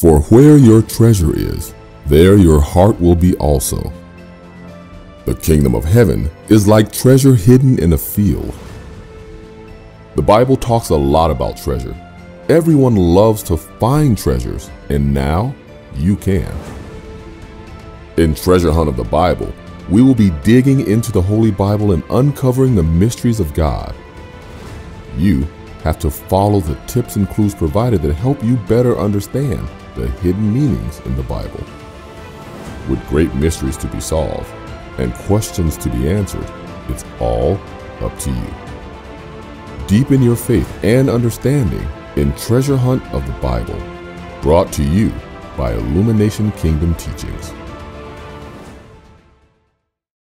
For where your treasure is, there your heart will be also. The kingdom of heaven is like treasure hidden in a field. The Bible talks a lot about treasure. Everyone loves to find treasures, and now you can. In Treasure Hunt of the Bible, we will be digging into the Holy Bible and uncovering the mysteries of God. You have to follow the tips and clues provided that help you better understand the hidden meanings in the Bible. With great mysteries to be solved and questions to be answered, it's all up to you. Deepen your faith and understanding in Treasure Hunt of the Bible, brought to you by Illumination Kingdom Teachings.